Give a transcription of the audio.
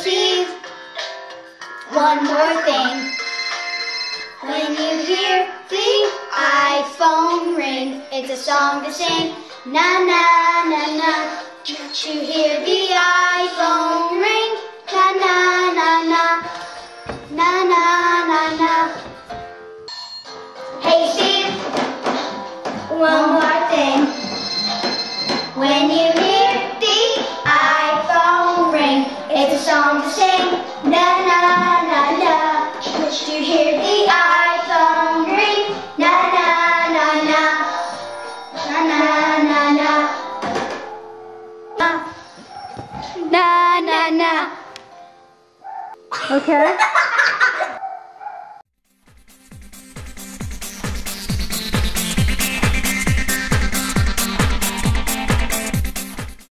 Steve, one more thing. When you hear the iPhone ring, it's a song to sing. Na na na na. You hear the iPhone. Okay.